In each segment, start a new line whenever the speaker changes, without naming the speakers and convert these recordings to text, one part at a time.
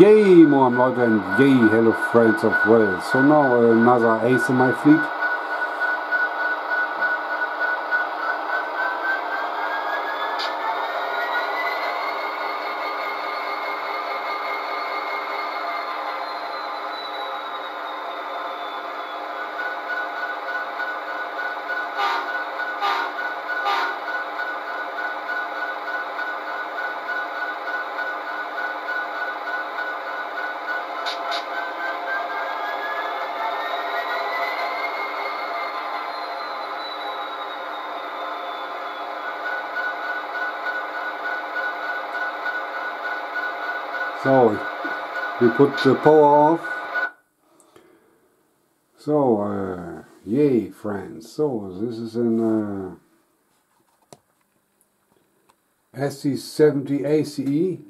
Yay, Leute, and yay, hello friends of Wales. So now uh, another ace in my fleet. So we put the power off. So uh, yay friends. So this is an uh, SD70 ACE.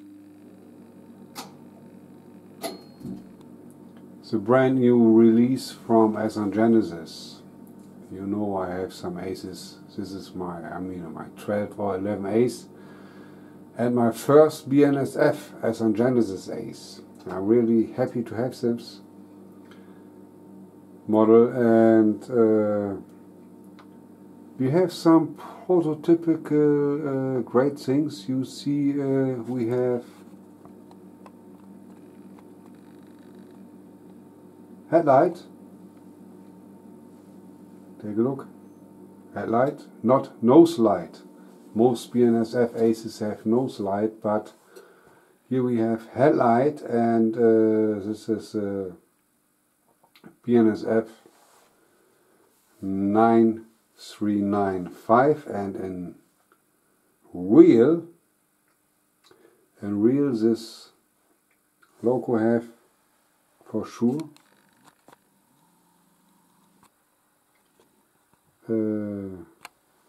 It's a brand new release from Athearn Genesis. You know I have some aces. This is my, I mean my 12 or 11 ace and my first BNSF Athearn Genesis Ace. I'm really happy to have this model and uh, we have some prototypical uh, great things. You see uh, we have headlight. Take a look. Headlight, not nose light. Most BNSF aces have nose light, but here we have headlight and uh, this is uh, BNSF 9395 and in real in real this logo have for sure. Uh,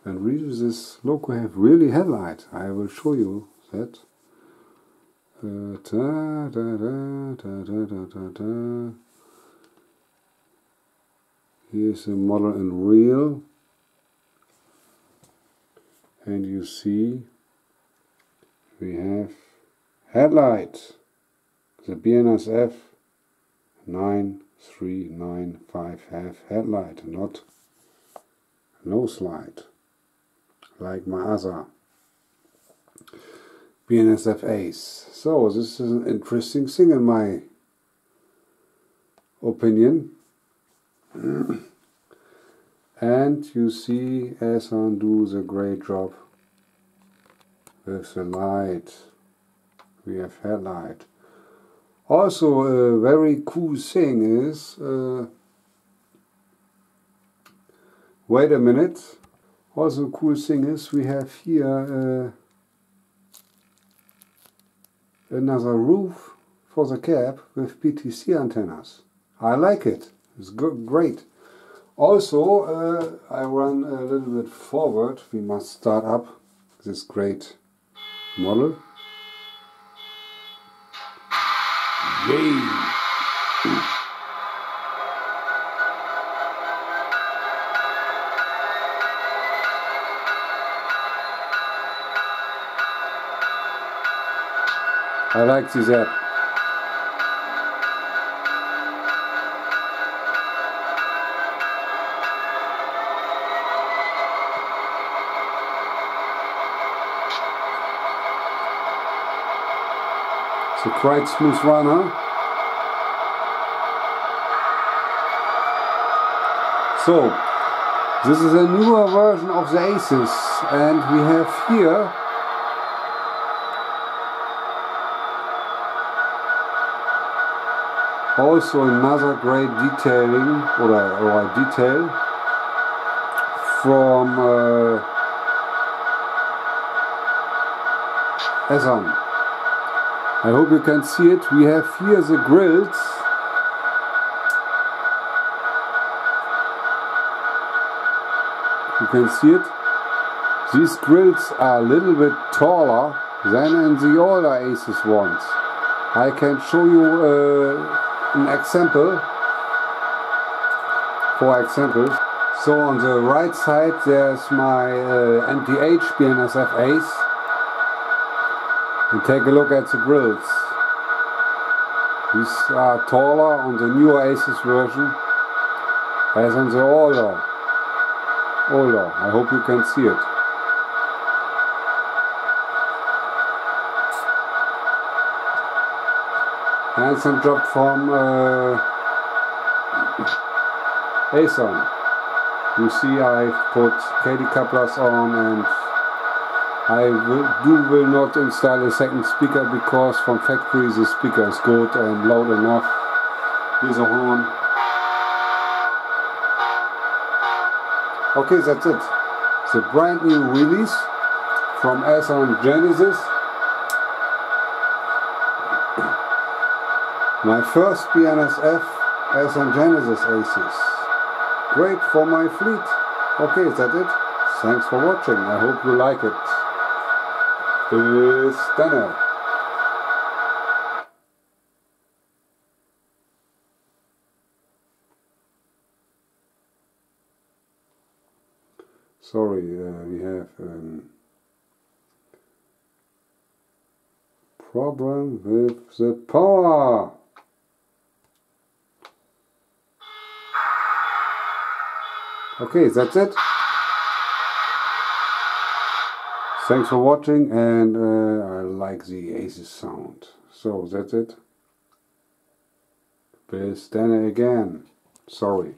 and really this logo have really headlight. I will show you that. Uh, Here's a model in real and you see we have headlight the BNSF 9395 have headlight not nose light like my other BNSF Ace. So this is an interesting thing in my opinion. and you see Athearn do the great job with the light. We have headlight. Also a very cool thing is, uh, wait a minute, also cool thing is we have here uh, another roof for the cab with PTC antennas. I like it. It's good, great. Also, uh, I run a little bit forward. We must start up this great model. Yay! I like this. It's a quite smooth runner. So, this is a newer version of the Aces and we have here also another great detailing or, or a detail from uh. I hope you can see it. We have here the grills. You can see it. These grills are a little bit taller than in the older Aces ones. I can show you uh, an example for examples. So on the right side there's my uh, NTH BNSF Ace and take a look at the grills. These are taller on the newer Aces version as on the older. Older. I hope you can see it. And some drop from uh, Athearn. You see I've put KD couplers on and I will, do will not install a second speaker because from factory the speaker is good and loud enough. Here's a horn. Okay, that's it. A brand new release from Athearn Genesis. My first BNSF Athearn Genesis Aces. Great for my fleet. Okay, is that it? Thanks for watching. I hope you like it. Bis dann. Sorry, uh, we have um, problem with the power. Okay, that's it. Thanks for watching and uh, I like the Aces sound. So that's it. Bis then again. Sorry.